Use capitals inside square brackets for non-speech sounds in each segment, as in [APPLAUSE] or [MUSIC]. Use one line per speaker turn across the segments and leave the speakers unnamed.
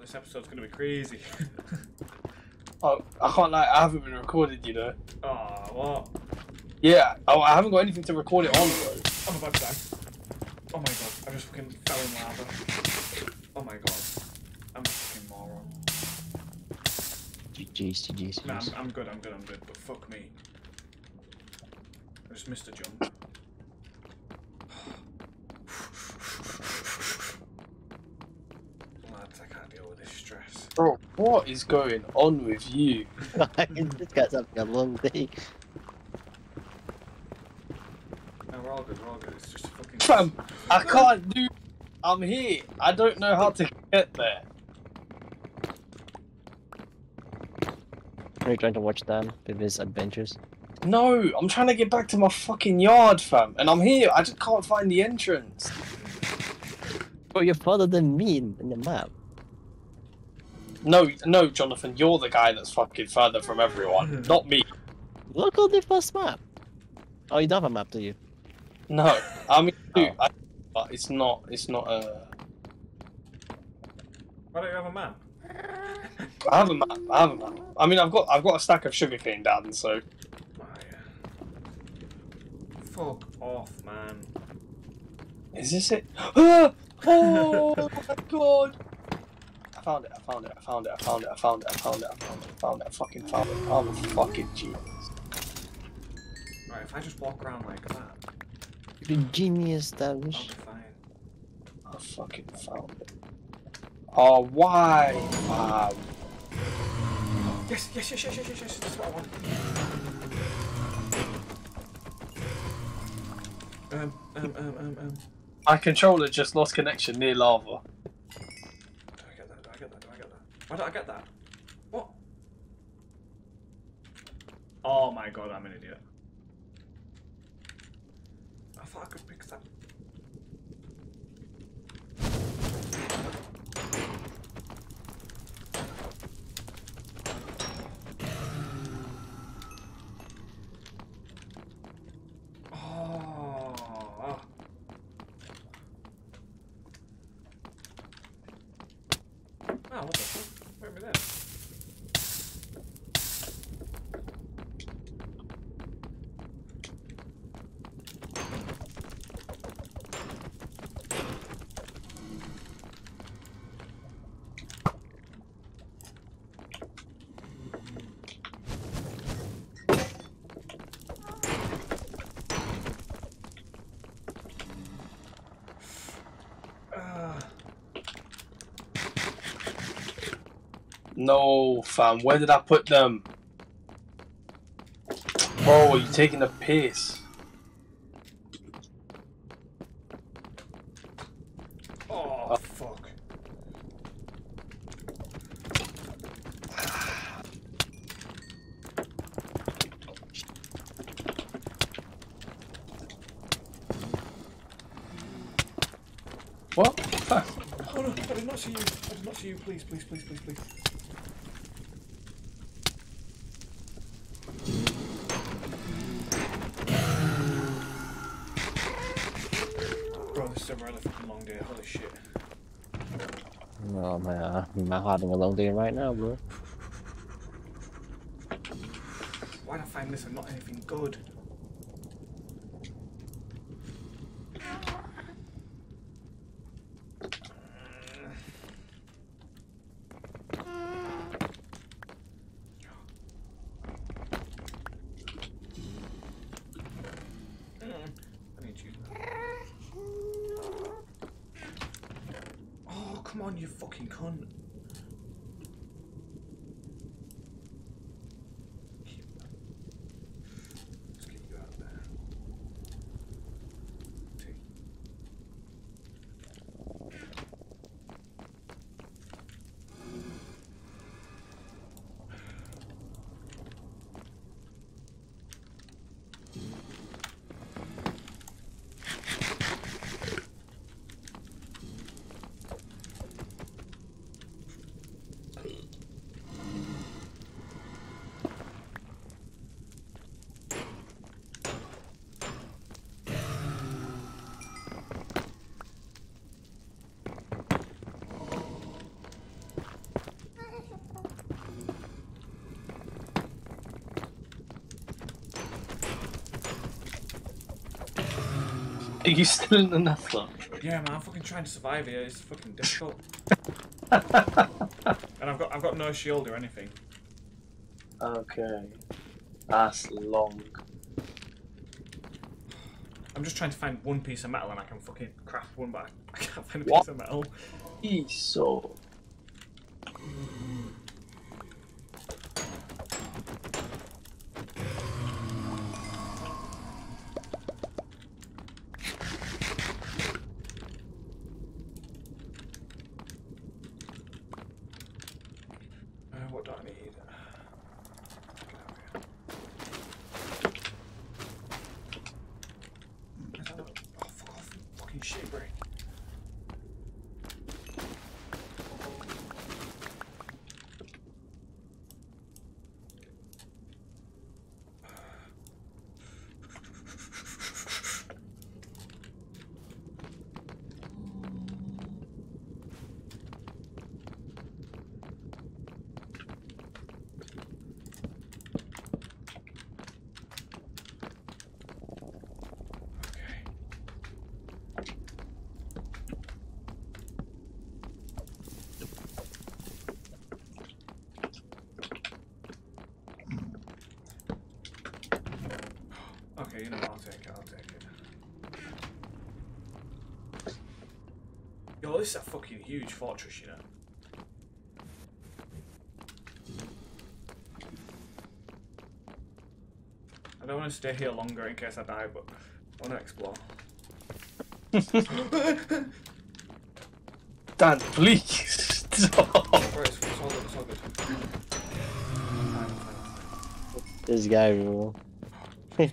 this episode's gonna be crazy. [LAUGHS]
Oh, I can't lie, I haven't been recorded, you know.
oh, what?
Yeah, oh, I haven't got anything to record it on, bro.
I'm about to die. Oh my god, I just fucking fell in lava. Oh my god. I'm a fucking moron.
GG's, GG's,
Nah, I'm, I'm good, I'm good, I'm good, but fuck me. I just missed a jump. Lads, I can't deal with this stress.
Bro, what is going on with you? [LAUGHS]
this guy's having a long day.
No, we're all good, we're all good. It's just a fucking.
Fam, I can't do. I'm here. I don't know how to get there.
Are you trying to watch Dan with his adventures?
No, I'm trying to get back to my fucking yard, fam, and I'm here. I just can't find the entrance.
Bro, you're farther than me in, in the map.
No, no, Jonathan, you're the guy that's fucking further from everyone, [LAUGHS] not me.
Look on the first map. Oh, you don't have a map, do you?
No, I mean, [LAUGHS] dude,
Oh.
I, but it's not. It's not. a...
Why don't you have a map?
I have a map. I have a map. I mean, I've got. I've got a stack of sugarcane down, so
Oh, yeah. Fuck off, man.
is this it? [GASPS] Oh my [LAUGHS] god! I found it. I found it. I found it. I found it. I found it. I found it. I found it. I found it. I fucking found it. I'm a fucking genius.
Right, if I just walk around like that,
The genius
I'll be
established.
fine.
I fucking found it. Oh, why? Wow.
Yes, yes, yes, yes, yes, yes, yes, that's what I want. Um, um, um, um, um.
My controller just lost connection near lava.
Do I get that? Do I get that? Do I get that? Why don't I get that? What? Oh my god, I'm an idiot. I thought I could pick that. Oh. Oh, what the fuck? Wait a minute. Uh,
No, fam. Where did I put them? Oh, you taking the piss?
not
having a long day right now, bro.
Why the I miss not anything good?
Are you still in the Nether?
Yeah, man, I'm fucking trying to survive here. It's fucking difficult. [LAUGHS] and I've got I've got no shield or anything.
Okay. That's long.
I'm just trying to find one piece of metal and I can fucking craft one, but I [LAUGHS] can't find a
What?
piece of metal.
So.
Uh, what do I need? I don't know. Oh, fuck off, you fucking shit brick. Okay. Okay, you know what, I'll take it, I'll take it. Yo, this is a fucking huge fortress, you know. I don't want to stay here longer in case I die, but I want to explore. [LAUGHS]
Dan, please stop.
Right, it's, it's all good, it's all good. Fine, fine, fine.
This guy, bro. [LAUGHS]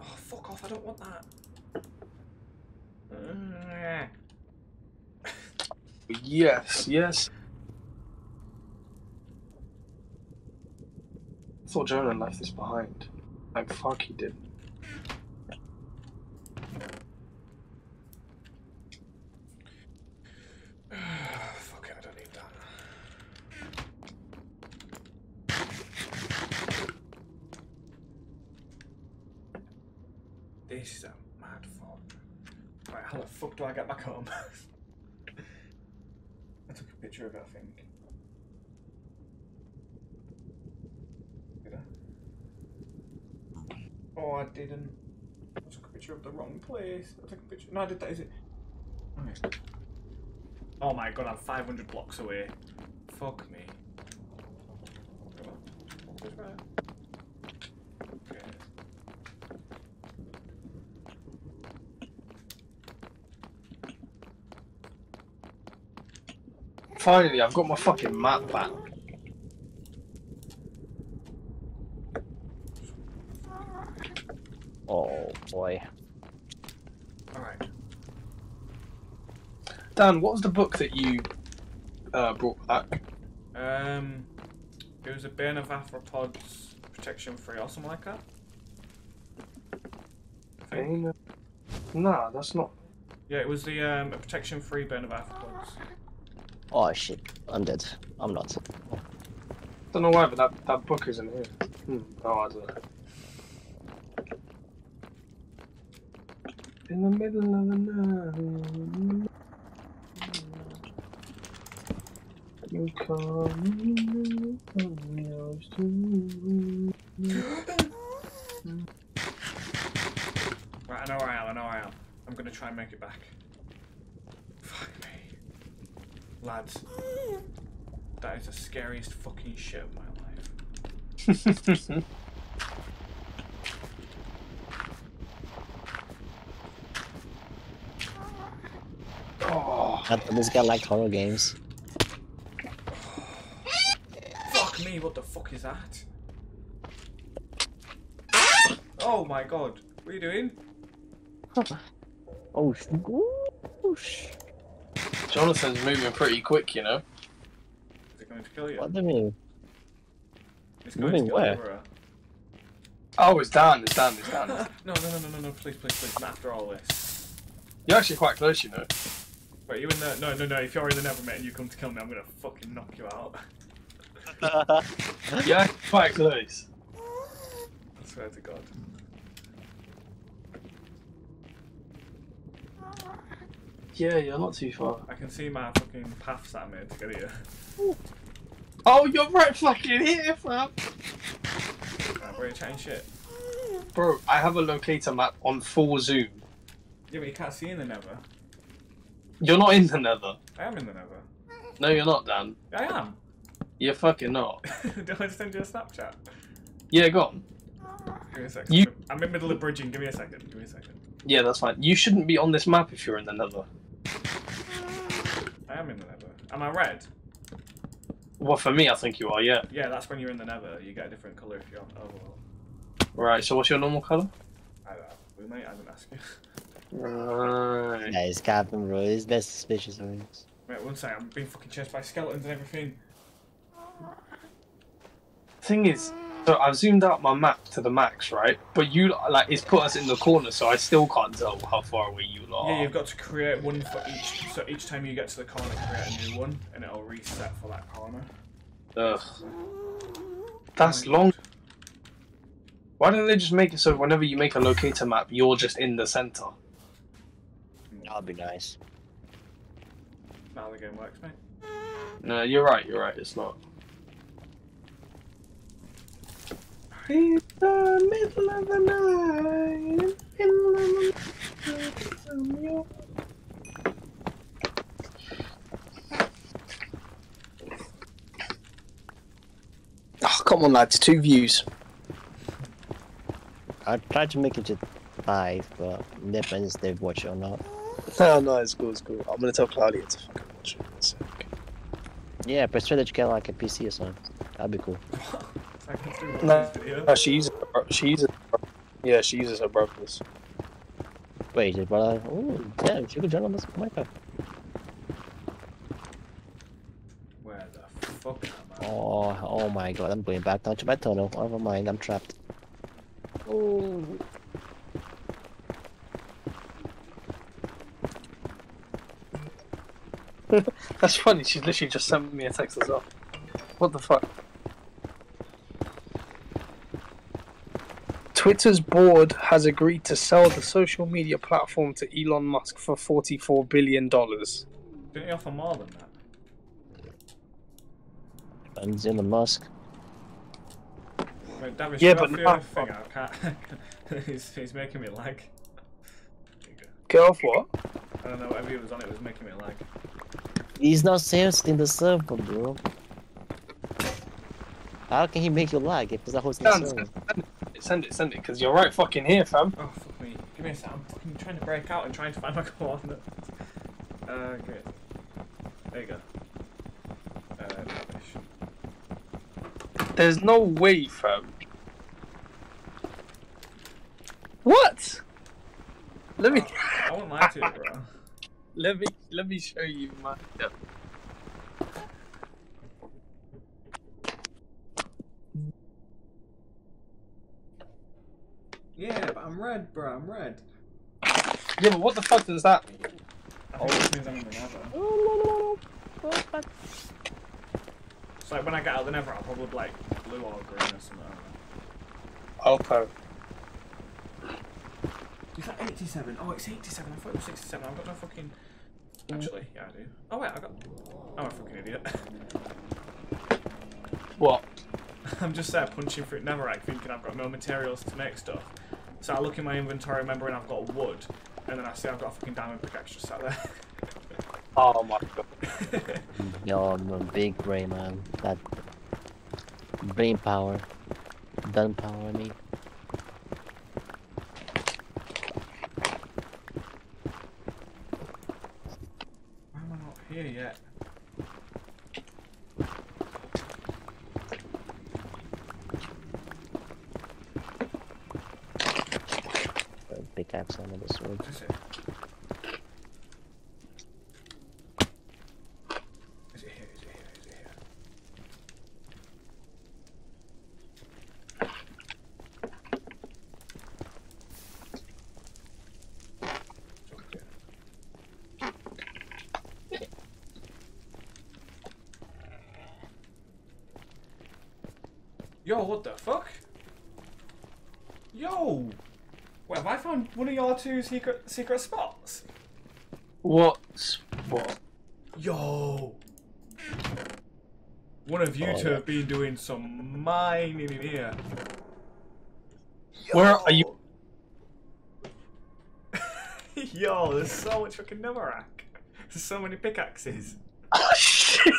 Oh, fuck off, I don't want that. Mm,
Yes, yes. I thought Jonah left this behind. Like, fuck, he did. [SIGHS]
Fuck it, I don't need that. This is a mad fog. Right, how the fuck do I get back home? [LAUGHS] I took a picture of it, I think. Did I? Oh, I didn't. I took a picture of the wrong place. I took a picture. No, I did that. Is it? Okay. Oh my god, I'm 500 blocks away. Fuck me. Okay.
Finally, I've got my fucking map back.
Oh boy.
Alright.
Dan, what was the book that you uh, brought back?
Um, it was a Bane of Arthropods Protection Free or something like that. I think.
Bane of- Nah, that's not.
Yeah, it was the um, Protection Free Bane of Arthropods.
Oh shit. I'm dead. I'm not.
Don't know why, but that, that book isn't here. Hmm. Oh, I don't know. In the middle of the night. You come yours to
Right, I know where I am, I know where I am. I'm gonna try and make it back. Fuck me. Lads, that is the scariest fucking shit of my life.
oh,
this guy like horror games.
Fuck me, what the fuck is that? Oh my god, what are you doing? [LAUGHS]
Oh sh- whoosh.
Jonathan's moving pretty quick, you know.
Is it going to kill you?
What do you mean?
It's going to
Moving
kill
where?
you.
Oh, it's Dan, it's Dan, it's Dan. [LAUGHS]
no, no, no, no, no, no, please, please, please, not after all this.
You're actually quite close, you know.
Wait, you in the. No, no, no, if you're in the Nevermate and you come to kill me, I'm gonna fucking knock you out. [LAUGHS]
Yeah, quite close.
I swear to God.
Yeah, you're not too far.
I can see my fucking paths that I made to get here.
Oh, you're right fucking here, fam.
Right, bro, you're chatting shit.
Bro, I have a locator map on full zoom.
Yeah, but you can't see in the nether.
You're not in the nether.
I am in the nether.
No, you're not, Dan.
I am.
You're fucking not. [LAUGHS]
Do I send you a Snapchat?
Yeah, go on.
Give me a second.
You-
I'm in middle of bridging. Give me a second. Give me a second.
Yeah, that's fine. You shouldn't be on this map if you're in the nether.
I am in the nether. Am I red?
Well, for me, I think you are, yeah.
Yeah, that's when you're in the nether. You get a different colour if you're on. Oh, well.
Right, so what's your normal colour?
I don't know. We might. I didn't ask you.
Right.
Yeah, he's capping, bro. He's best suspicious of us.
Wait, one second. I'm being fucking chased by skeletons and everything. [LAUGHS]
Thing is, so I've zoomed out my map to the max, right? But you, like, it's put us in the corner, so I still can't tell how far away you are.
Yeah, you've got to create one for each. So each time you get to the corner, create a new one, and it'll reset for that corner.
Ugh. That's
Oh
long.
God.
Why don't they just make it so whenever you make a locator map, you're just in the center?
That'd be nice.
Now the game works, mate.
No, you're right. You're right. It's not. In the middle of the night, middle of the night, Oh, come on, lads. Two views.
I tried to make it to five, but depends if they watch it or not.
No, no, it's cool, it's cool. I'm gonna tell Claudia to fucking watch it. in a sec.
Yeah, persuade her to get like a PC or something. That'd be cool.
I can do
No.
of these videos.
No, she uses, her bro- she uses, her bro- yeah, she uses her brother's.
Wait, your brother? Oh, damn, she could join on this Minecraft.
Where the fuck am I?
Oh, oh my god, I'm going back down to my tunnel. Oh, never mind, I'm trapped. Oh. [LAUGHS]
That's funny. She's literally just sent me a text as well. What the fuck? Twitter's board has agreed to sell the social media platform to Elon Musk for $44 billion.
Didn't he offer more than that?
I'm Elon Musk.
Wait, David,
Yeah,
yeah,
but
but
now-
the thing out. Can't. [LAUGHS] he's, he's making me lag. There.
Get off what?
I don't know, whatever he was on, it was making me lag.
He's not hosting the server, bro. How can he make you lag if he's not hosting the
Dan,
server?
Send it, send it, send it, because you're right fucking here, fam.
Oh, fuck me. Give me a sec. I'm fucking trying to break out and trying to find my [LAUGHS] coordinates. Uh, good. There you go. Uh, rubbish.
There's no way, fam. What? Let me,
I won't lie [LAUGHS] to you, bro.
let me, let me show you my. Yeah.
Yeah, but I'm red, bro. I'm red.
yeah, but what the fuck does that mean?
I think this means I'm in the nether. It's like when I get out of the nether, I'll probably be like blue or green or something. I.
Okay.
Is that 87? Oh, it's 87. I thought it was 67. I've got no fucking. Actually, yeah, I do. Oh, wait, I got. I'm a fucking idiot.
What? [LAUGHS]
I'm just there punching through Netherrack thinking I've got no materials to make stuff. So I look in my inventory, remember, and I've got wood, and then I see I've got a fucking diamond pickaxe just sat there. [LAUGHS]
Oh my god. [LAUGHS]
Yo, I'm a big brain, man. That brain power, gun power, I mean.
Why am I not here yet?
Uh, Pickaxe on the sword.
Is it? Is it here? Is it here? Is it here? Yo, what the fuck? Yo! Wait, have I found one of your two secret secret spots?
What? What?
Yo! One of you
Oh,
two have been doing some mining in here.
Where are you? [LAUGHS]
Yo, there's so much fucking netherrack. There's so many pickaxes.
Oh, [LAUGHS] shit!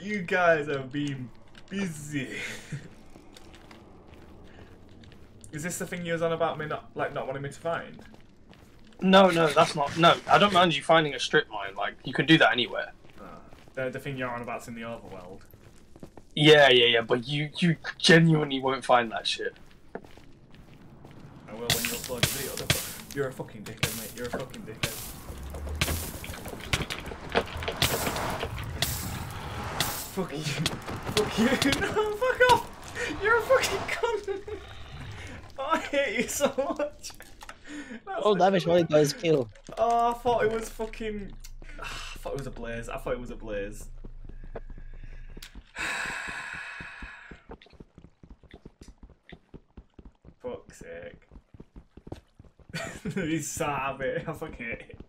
You guys have been busy. [LAUGHS] Is this the thing you was on about me not like not wanting me to find?
no, no, that's not. No, I don't mind you finding a strip mine. Like you can do that anywhere.
Ah, the the thing you're on about's in the overworld.
Yeah, yeah, yeah. But you, you genuinely won't find that shit.
I will when you upload the video. though. You're a fucking dickhead, mate. You're a fucking dickhead. Fuck you. Fuck you. No, [LAUGHS] fuck off. You're a fucking cunt. Oh, [LAUGHS] I hate you so much. That's
Oh, damage only does kill.
Oh, I thought it was fucking. [SIGHS] I thought it was a blaze. I thought it was a blaze. [SIGHS] Fuck's sake. [LAUGHS] He's happy. I fucking hate it.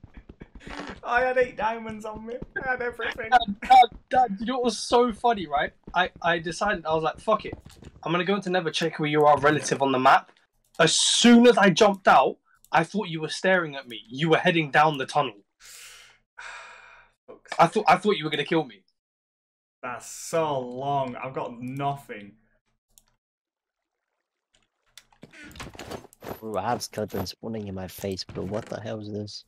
I had eight diamonds on me. I had everything.
Um, um, Dad, Dad, Dad, you know what was so funny, right? I, I decided, I was like, fuck it. I'm gonna go into Nether check where you are relative on the map. As soon as I jumped out, I thought you were staring at me. You were heading down the tunnel. [SIGHS] I thought I thought you were gonna kill me.
That's so long. I've got nothing.
Bro, I have skeletons spawning in my face, bro. What the hell is this?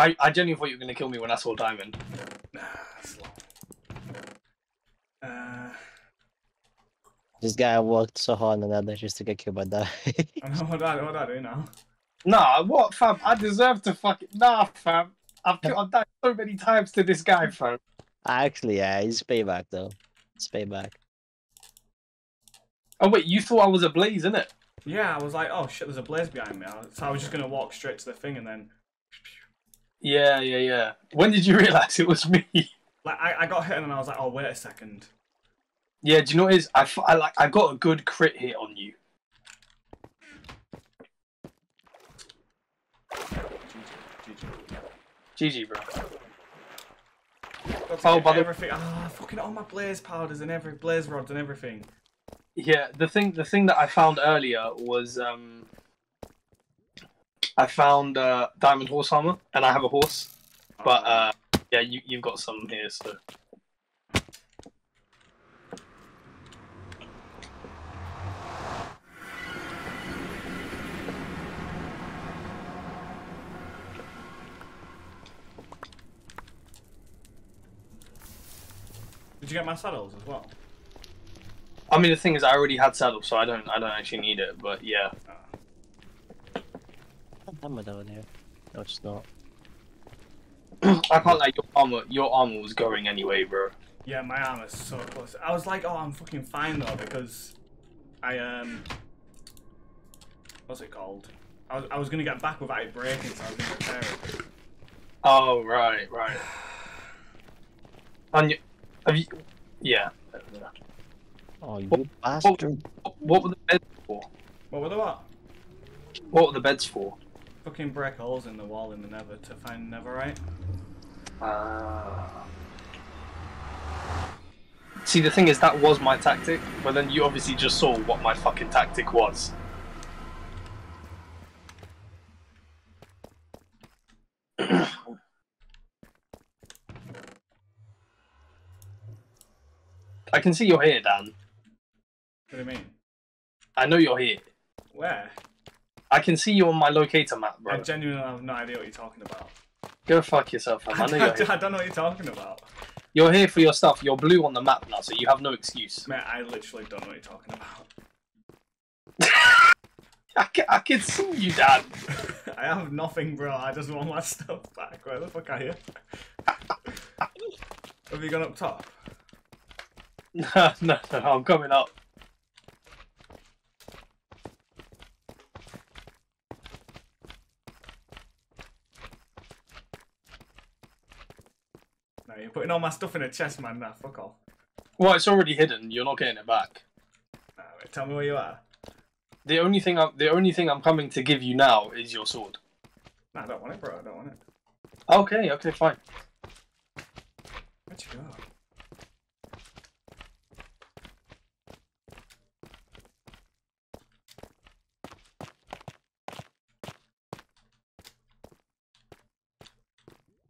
I, I genuinely thought you were gonna kill me when I saw Diamond.
Nah, that's long. Uh,
This guy worked so hard on that just to get killed by that. [LAUGHS]
I know what I, what I do now.
Nah, what fam? I deserve to fucking nah, fam. I've, ki- I've died so many times to this guy, fam.
Actually, yeah, he's payback though. It's payback.
Oh wait, you thought I was a blaze, innit?
Yeah, I was like, oh shit, there's a blaze behind me. So I was just gonna walk straight to the thing and then,
Yeah, yeah, yeah. When did you [LAUGHS] realise it was me?
like, I, I got hit and then I was like, oh wait a second.
Yeah, do you know what it is? I, f- I like I got a good crit hit on you.
GG.
GG, bro. Oh, by the-
everything. Ah, fucking all my blaze powders and every blaze rods and everything.
Yeah, the thing the thing that I found earlier was um I found uh diamond horse armor and I have a horse. But uh yeah, you you've got some here, so
Did you get my saddles as well?
I mean the thing is I already had saddles, so I don't I don't actually need it, but yeah.
I'm over there. No, it's not.
I can't like your armor your armor was going anyway, bro.
Yeah, my armor's so close. I was like, oh, I'm fucking fine though because I um, what's it called? I was, I was gonna get back without it breaking, so I was gonna repair it.
Oh right, right. And you, have you yeah.
Oh, you
What-
bastard.
What were the beds for?
What were the what?
What were the beds for?
Fucking break holes in the wall in the Nether to find Netherite.
Ah. See, the thing is, that was my tactic, but then you obviously just saw what my fucking tactic was. [CLEARS THROAT] I can see you're here, Dan.
What do you mean?
I know you're here.
Where?
I can see you on my locator map, bro.
I genuinely have no idea what you're talking about.
Go fuck yourself, fam. I know [LAUGHS] here.
I don't know what you're talking about.
You're here for your stuff. You're blue on the map now, so you have no excuse.
Mate, I literally don't know what you're talking about. [LAUGHS]
I can, I can see you, Dad. [LAUGHS]
I have nothing, bro. I just want my stuff back. Where the fuck are you? have you gone up top?
No, no, no, I'm coming up.
You're putting all my stuff in a chest, man. Nah, fuck off.
Well, it's already hidden. You're not getting it back.
Quick, tell me where you are.
The only thing I'm the only thing I'm coming to give you now is your sword.
Nah, I don't want it, bro. I don't want it.
Okay, okay, fine.
Where'd you go?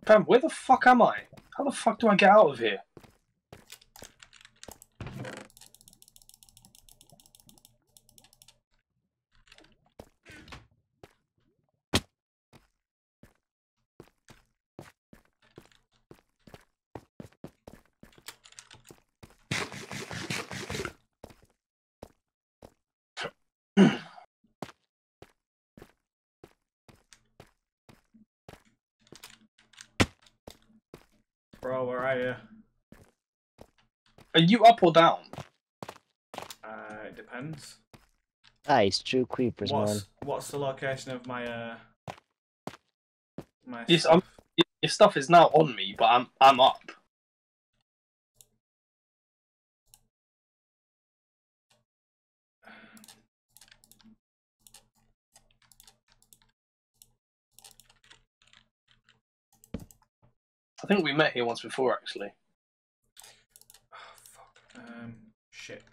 Fam, where the fuck am I? How the fuck do I get out of here?
Bro, where are you?
Up or down?
Uh, it depends.
Nice, true creepers, man.
What's what's the location of my uh my
Yes,
stuff?
Your stuff is now on me, but I'm I'm up. I think we met here once before, actually.
Oh, [SIGHS] fuck. Um, shit.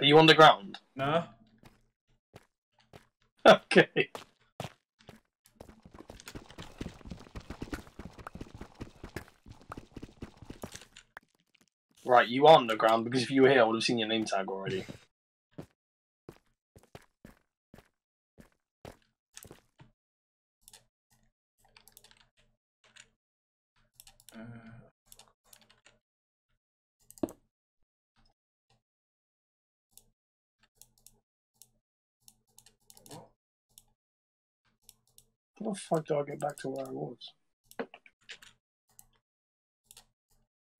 Are you on the ground?
No. [LAUGHS]
Okay. Right, you are on the ground because if you were here, I would have seen your name tag already. The fuck do I get back to where I was?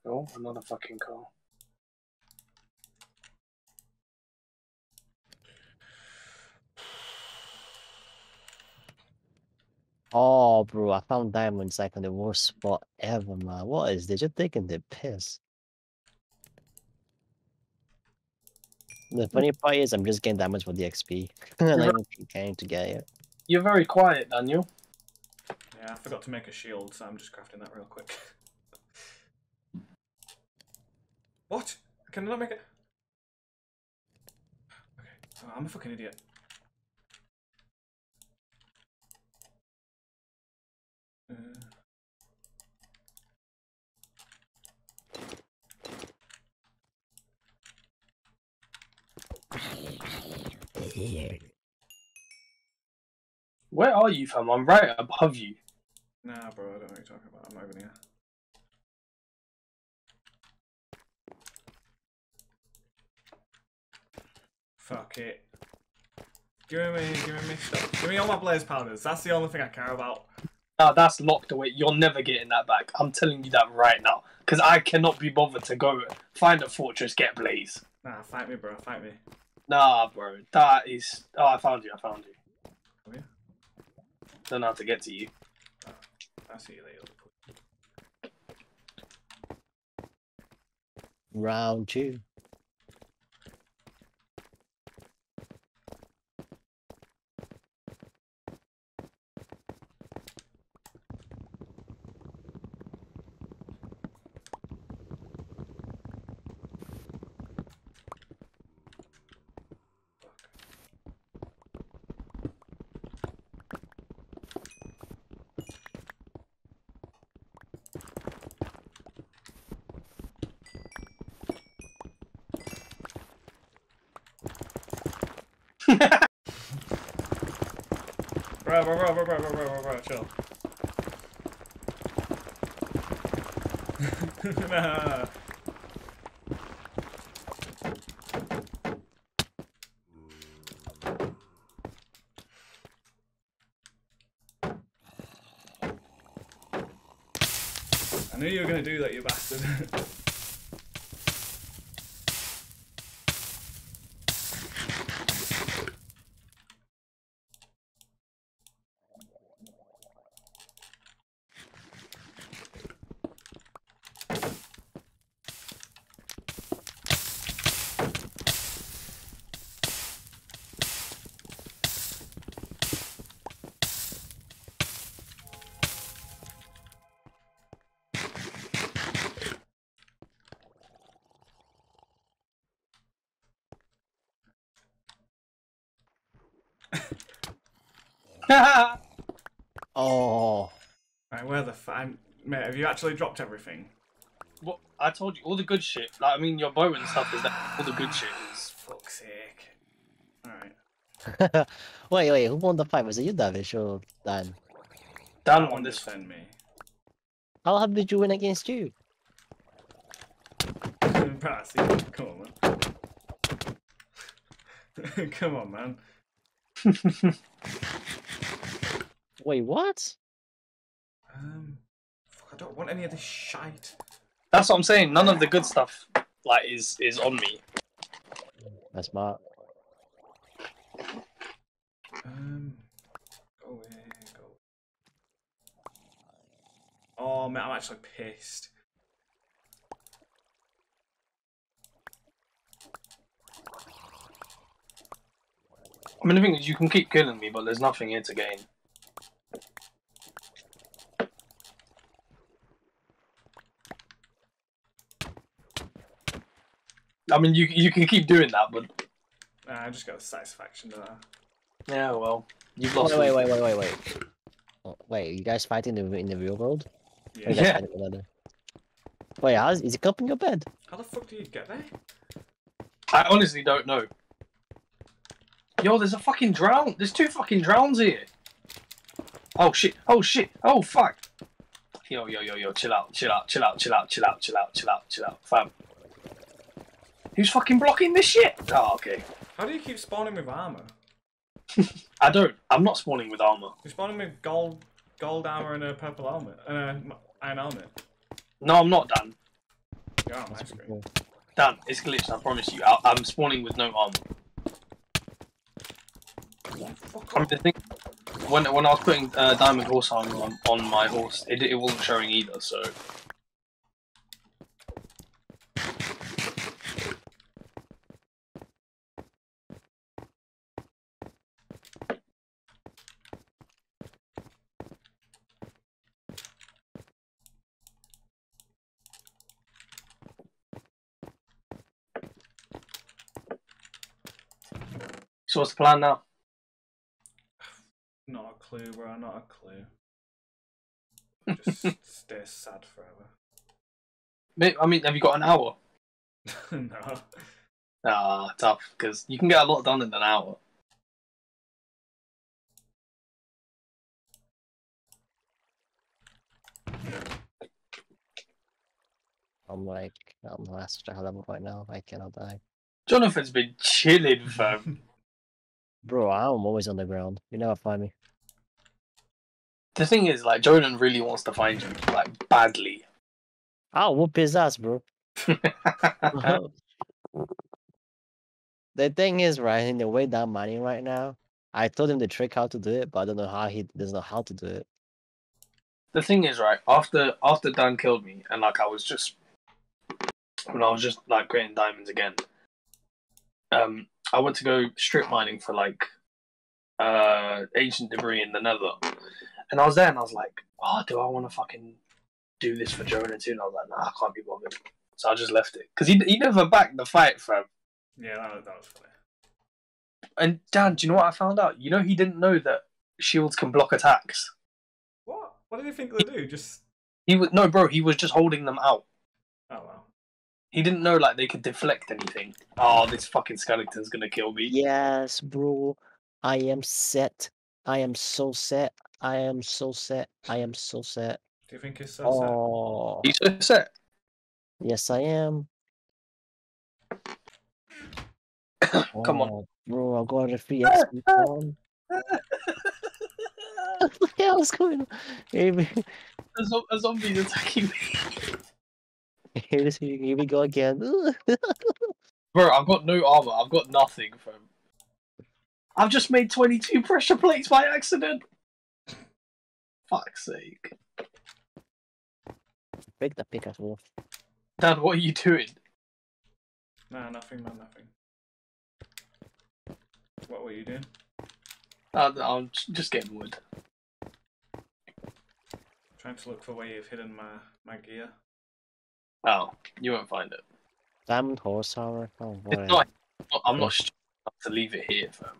Oh, another fucking car.
Oh, bro, I found diamonds like on the worst spot ever, man. What is this? You're taking the piss. The funny part is, I'm just getting diamonds for the XP. [LAUGHS] I'm not even trying to get it.
You're very quiet, Daniel.
Yeah, I forgot to make a shield, so I'm just crafting that real quick. [LAUGHS] what? Can I not make it? Okay, oh, I'm a fucking idiot.
Where are you, fam? I'm right above you.
nah, bro, I don't know what you're talking about. I'm over here. Fuck it. Give me, give me stuff. Give me all my blaze powders. That's the only thing I care about.
Now that's locked away. You're never getting that back. I'm telling you that right now. Because I cannot be bothered to go find a fortress, get blaze.
Nah, fight me, bro. Fight me.
Nah, bro. That is. Oh, I found you. I found you.
Oh, yeah?
Don't know how to get to you.
I'll see you later.
Round two.
Chill. nah. [LAUGHS] I knew you were gonna do that, you bastard. [LAUGHS] mate? Have you actually dropped everything?
what I told you, all the good shit. Like I mean, your bow and stuff is that all the good shit is.
Fuck's sake! All right. [LAUGHS]
wait, wait. Who won the fight? Was it you, Davesh, or Dan?
Dan
won
on
one
this.
defend me.
How did you win against you?
Passy, come on, man. [LAUGHS] come on, man. [LAUGHS]
Wait, what?
Um, fuck, I don't want any of this shite.
That's what I'm saying. None of the good stuff like is is on me.
That's smart.
Um, go away, go. Oh man, I'm actually pissed.
I mean, the thing is, you can keep killing me, but there's nothing here to gain. I mean, you you can keep doing that, but
Nah, I just got the satisfaction of that.
yeah, well, you've lost.
Wait, wait, wait, wait, wait, wait. Wait, you guys fighting in the in the real world? Or
Yeah.
Yeah.
Wait, how's is it up in your bed?
How the fuck do you get there?
I honestly don't know. Yo, there's a fucking drown. There's two fucking drowns here. Oh shit! Oh shit! Oh fuck! Yo, yo, yo, yo! Chill out! Chill out! Chill out! Chill out! Chill out! Chill out! Chill out! Chill out, fam. Who's fucking blocking this shit? Oh, okay.
How do you keep spawning with armor? [LAUGHS]
I don't. I'm not spawning with armor.
You're spawning with gold, gold armor and a purple armor and a m- iron helmet.
No, I'm not, Dan.
You're on my screen.
Dan, it's glitched. I promise you. I- I'm spawning with no armor.
Fuck
I mean,
off.
the thing, when when I was putting uh, diamond horse armor on, on my horse, it, it wasn't showing either. So So what's the plan now?
Not a clue, bro. Not a clue. [LAUGHS] Just stay sad forever.
May- I mean, have you got an hour? [LAUGHS]
no.
Ah, tough, because you can get a lot done in an hour.
I'm like, I'm the last star level right now. I cannot die.
Jonathan's been chilling, fam. [LAUGHS]
Bro, I'm always on the ground. You never find me.
the thing is, like, Jordan really wants to find you, like, badly.
I'll whoop his ass, bro. [LAUGHS] the thing is, right, in the way that I'm right now, I told him the trick how to do it, but I don't know how he doesn't know how to do it.
the thing is, right, after after Dan killed me, and like I was just when I was just like creating diamonds again, um, I went to go strip mining for like uh ancient debris in the Nether, and I was there, and I was like, oh, do I want to fucking do this for Jordan too? And I was like, nah, I can't be bothered. So I just left it because he he never backed the fight, fam.
Yeah, that, was- that was funny.
And Dan, do you know what I found out? You know he didn't know that shields can block attacks.
What? What did he think they do? Just.
He was no, bro. He was just holding them out.
Well.
He didn't know like they could deflect anything. Oh, this fucking skeleton's gonna kill me.
Yes, bro. I am set. I am so set. I am so set. I am so set.
Do you think it's so
Oh,
He's so set.
yes, I am. [COUGHS]
Come on.
Oh, bro. I got a free XP [LAUGHS] phone. [LAUGHS] What the hell is going on? Here we, [LAUGHS]
A, zo- a zombie's attacking me. [LAUGHS]
here, here we go again. [LAUGHS]
Bro, I've got no armor. I've got nothing, fam. I've just made 22 pressure plates by accident. Fuck's sake.
Break the pickaxe, wolf.
Dad, what are you doing?
Nah, nothing, man, nothing. What were you doing?
Uh, I'm j- just getting wood.
Trying to look for where you've hidden my, my gear.
Oh, you won't find it.
Diamond horse armor. Oh boy.
It's not. I'm not stupid enough to leave it here, fam.